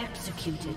Executed.